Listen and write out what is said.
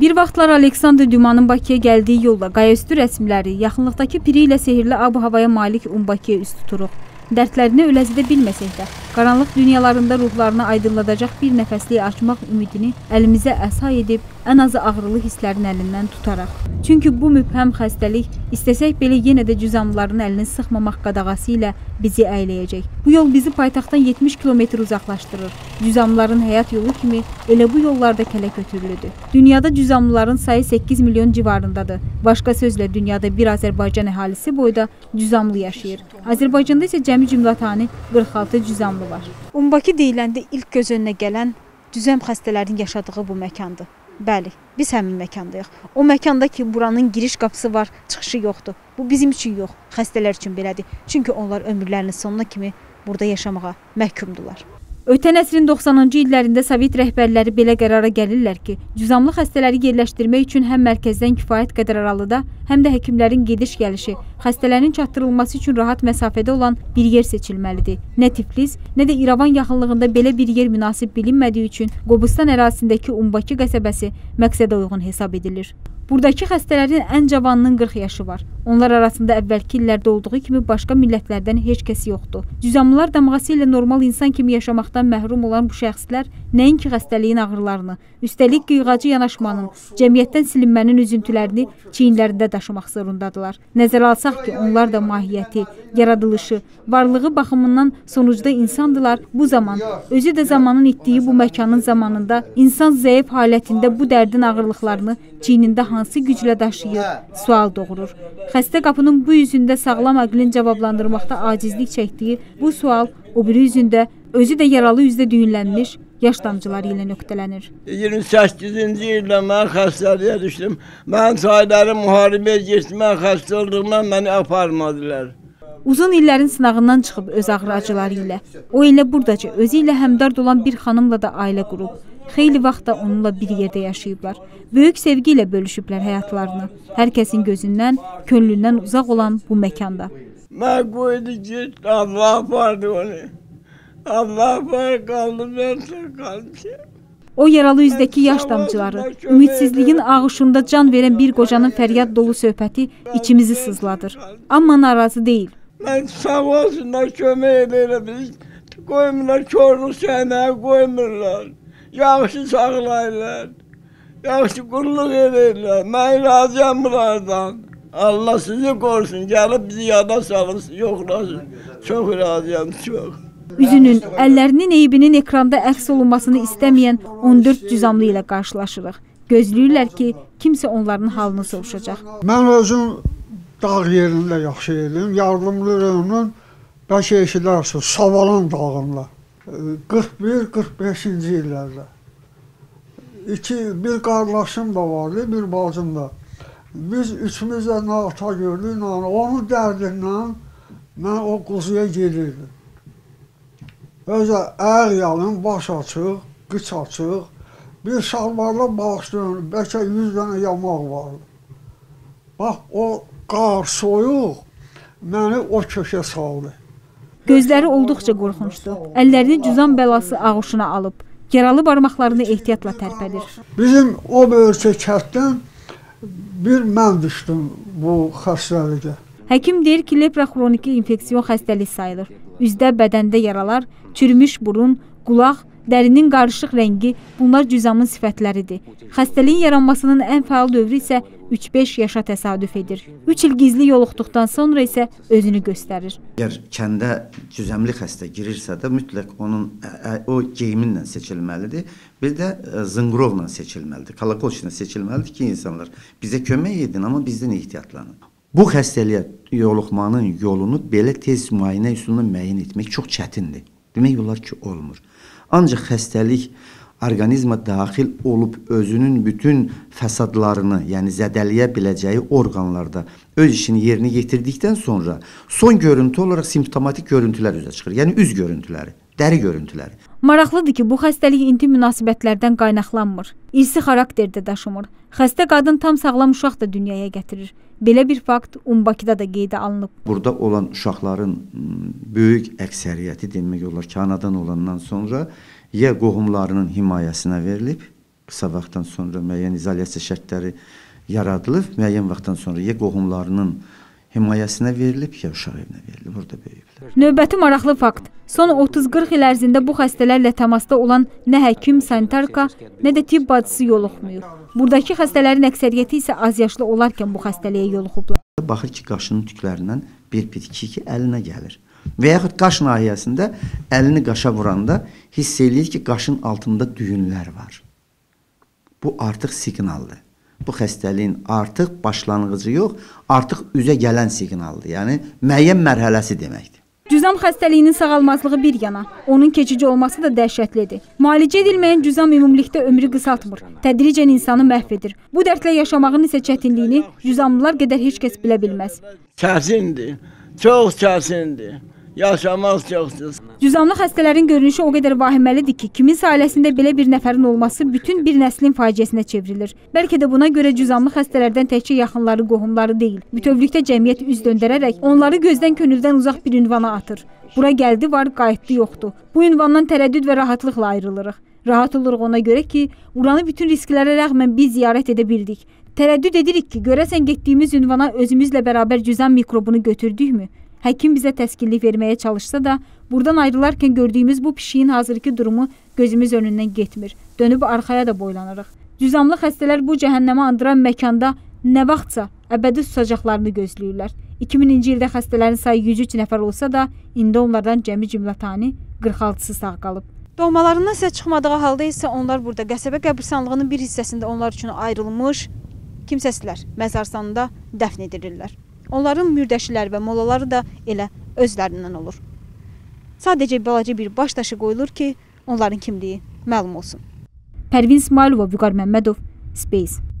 Bir vaxtlar Aleksandr Dumanın Bakıya gəldiyi yolla qayaüstü rəsmləri, yaxınlıqdakı piri ilə sehrli ab-havaya malik Umbakiyə üst tuturuq. Dərdlərini öləzidə bilməsək də, qaranlıq dünyalarında ruhlarını aydınladacaq bir nəfəslik açmaq ümidini əlimizə əsa edib ən azı ağrılı hisslərin əlindən tutaraq. Çünki bu mübhəm xəstəlik istəsək belə yenə də cüzamlıların əlini sıxmamaq qadağası ilə bizi əyləyəcək. Bu yol bizi paytaxtdan 70 kilometr uzaqlaşdırır. Cüzamlıların həyat yolu kimi elə bu yollarda kələ götürülüdür. Dünyada cüzamlıların sayı 8 milyon civarındadır. Başqa sözlə dünyada bir Azərbaycan əhalisi boyda cüzamlı yaşayır. Azərbaycanda isə cəmi cümlətani 46 cüzamlı var. Umbaki deyiləndə ilk göz önünə gələn cüzəm xəstələrin yaşadığı bu məkandır. Bəli, biz həmin məkandayıq. O məkanda ki, buranın giriş qapısı var, çıxışı yoxdur. Bu bizim üçün yox, xəstələr üçün belədir. Çünki onlar ömürlərinin sonuna kimi burada yaşamağa məhkumdular. Ötən əsrin 90-cı illərində Sovet rəhbərləri belə qərara gəlirlər ki, cüzamlı xəstələri yerləşdirmək üçün həm mərkəzdən kifayət qədər aralıda, həm də həkimlərin gediş-gəlişi, xəstələrin çatdırılması üçün rahat məsafədə olan bir yer seçilməlidir. Nə Tiflis, nə də İrəvan yaxınlığında belə bir yer münasib bilinmədiyi üçün Qobustan ərazisindəki Umbaki qəsəbəsi məqsədə uyğun hesab edilir. Buradakı xəstələrin ən cavanının 40 yaşı var. Onlar arasında əvvəlki illərdə olduğu kimi başqa millətlərdən heç kəs yoxdur. Cüzamlılar damğası ilə normal insan kimi yaşamaqdan məhrum olan bu şəxslər nəinki xəstəliyin ağrılarını, üstəlik qıyğacı yanaşmanın, cəmiyyətdən silinmənin üzüntülərini çiyinlərində daşımaq zorundadılar. Nəzərə alsaq ki, onlar da mahiyyəti, yaradılışı, varlığı baxımından sonucda insandılar. Bu zaman, özü də zamanın itdiyi bu məkanın zamanında insan zəif halətində bu dərdin ağırlıqlarını çiynində hansı güclə daşıyır? Sual doğurur. Xəstə qapının bu üzündə sağlam aqlin cavablandırmaqda acizlik çəkdiyi bu sual o biri üzündə özü də yaralı üzdə düyünlənmiş yaş damcıları ilə nöqtələnir. 28-ci ildə mən xəstəliyə düşdüm. Mən sayları müharibəyə getdim. Mən xəstə olduğumdan məni aparmadılar. Uzun illərin sınağından çıxıb öz ağrı acıları ilə, o elə burdaca özü ilə həmdard olan bir xanımla da ailə qurub, xeyli vaxt da onunla bir yerdə yaşayıblar. Böyük sevgi ilə bölüşüblər həyatlarını. Hər kəsin gözündən, könlündən uzaq olan bu məkanda. Mən qoydu get, Allah apardı onu. Allah apar qaldı, mən qalmışam. O yaralı üzdəki yaş damcıları, ümidsizliyin ağışında can verən bir qocanın fəryad dolu söhbəti içimizi sızladır. Amma narazı deyil. Mən sağ olsunlar, kömək edirlər biz. Qoymurlar, körlü sənəyə qoymurlar. Yaxşı saxlayırlar. Yaxşı qulluq edirlər. Mən razıyam bunlardan. Allah sizi qorusun, gəlib bizi yada salın, yoxlasın. Çox razıyam, çox. Üzünün, əllərinin eybinin ekranda əks olunmasını istəməyən 14 cüzamlı ilə qarşılaşırıq. Gözləyirlər ki, kimsə onların halını soruşacaq. Mən özüm dağ yerində yaşayırdım. Yardımlı rayonunun bəlkə eşidərsiniz, Savalan dağında. 41-45-ci illərdə. İki, bir qardaşım da vardı, bir bacım da. Biz üçümüz də nə ata gördük, nə onun dərdindən mən o quzuya gedirdim. Özə əl yalın, baş açıq, qıç açıq, bir şalvarla bağışlayın, bəlkə 100 dənə yamaq vardı. Bax, o qar, soyuq məni o köşə saldı. Gözləri olduqca qorxunçdur. Əllərini cüzam bəlası ağuşuna alıb, yaralı barmaqlarını ehtiyatla tərpədir. Bizim o ölçə kənddən bir mən düşdüm bu xəstəlikə. Həkim deyir ki, lepra xroniki infeksiyon xəstəlik sayılır. Üzdə, bədəndə yaralar, çürümüş burun, qulaq, dərinin qarışıq rəngi bunlar cüzamın sifətləridir. Xəstəliyin yaranmasının ən fəal dövrü isə 3-5 yaşa təsadüf edir. 3 il gizli yoluxduqdan sonra isə özünü göstərir. Əgər kəndə cüzəmli xəstə girirsə də mütləq onun o geyiminlə seçilməlidir. Bir də zınqrovla seçilməlidir. Kolokolçla seçilməlidir ki, insanlar bizə kömək edin, amma bizdən ehtiyatlanın. Bu xəstəliyə yoluxmanın yolunu belə tez müayinə üsulunu müəyyən etmək çox çətindir. Demək olar ki, olmur. Ancaq xəstəlik orqanizmə daxil olub özünün bütün fəsadlarını, yəni zədələyə biləcəyi orqanlarda öz işini yerinə yetirdikdən sonra son görüntü olaraq simptomatik görüntülər üzə çıxır. Yəni üz görüntüləri, dəri görüntüləri. Maraqlıdır ki, bu xəstəlik intim münasibətlərdən qaynaqlanmır. İrsi xarakterdə daşımır. Xəstə qadın tam sağlam uşaq da dünyaya gətirir. Belə bir fakt Umbakidə də qeydə alınıb. Burada olan uşaqların böyük əksəriyyəti demək olar ki, anadan olandan sonra ya qohumlarının himayəsinə verilib, qısa vaxtdan sonra müəyyən izolyasiya şərtləri yaradılıb, müəyyən vaxtdan sonra ya qohumlarının himayəsinə verilib, ya uşaq evinə verilib. Burada böyüyüblər. Növbəti maraqlı fakt. Son 30-40 il ərzində bu xəstələrlə təmasda olan nə həkim, sanitarka, nə də tibb bacısı yoluxmayıb. Buradakı xəstələrin əksəriyyəti isə az yaşlı olarkən bu xəstəliyə yoluxublar. Baxır ki, qaşının tüklərindən bir bitki ki, əlinə gəlir. Və yaxud qaş nahiyəsində əlini qaşa vuranda hiss eləyir ki, qaşın altında düyünlər var. Bu artıq siqnaldır. Bu xəstəliyin artıq başlanğıcı yox, artıq üzə gələn siqnaldır. Yəni müəyyən mərhələsi deməkdir. Cüzam xəstəliyinin sağalmazlığı bir yana, onun keçici olması da dəhşətlidir. Müalicə edilməyən cüzam ümumilikdə ömrü qısaltmır, tədricən insanı məhv edir. Bu dərdlə yaşamağın isə çətinliyini cüzamlılar qədər heç kəs bilə bilməz. Çətindir. Çox çətindir. Yaşamaq çoxdur. Cüzamlı xəstələrin görünüşü o qədər vahiməlidir ki, kimin ailəsində belə bir nəfərin olması bütün bir nəslin faciəsinə çevrilir. Bəlkə də buna görə cüzamlı xəstələrdən təkcə yaxınları, qohumları deyil, bütövlükdə cəmiyyət üz döndərərək onları gözdən könüldən uzaq bir ünvana atır. Bura gəldi var, qayıtdı yoxdur. Bu ünvandan tərəddüd və rahatlıqla ayrılırıq. Rahat oluruq ona görə ki, uranı bütün risklərə rəğmən biz ziyarət edə bildik. Tərəddüd edirik ki, görəsən getdiyimiz ünvana özümüzlə bərabər cüzam mikrobunu götürdükmü? Həkim bizə təskinlik verməyə çalışsa da, buradan ayrılarkən gördüyümüz bu pişiyin hazırki durumu gözümüz önündən getmir. Dönüb arxaya da boylanırıq. Cüzamlı xəstələr bu cəhənnəmə andıran məkanda nə vaxtsa əbədi susacaqlarını gözləyirlər. 2000-ci ildə xəstələrin sayı 103 nəfər olsa da, indi onlardan cəmi cümlətani 46-sı sağ qalıb. Doğmalarından isə çıxmadığı halda isə onlar burada qəsəbə qəbirstanlığının bir hissəsində onlar üçün ayrılmış kimsəsizlər məzarsanında dəfn edilirlər. Onların mürdəşilər və molaları da elə özlərindən olur. Sadəcə balaca bir baş daşı qoyulur ki, onların kimliyi məlum olsun. Pərvin İsmailova, Vüqar Məmmədov, Space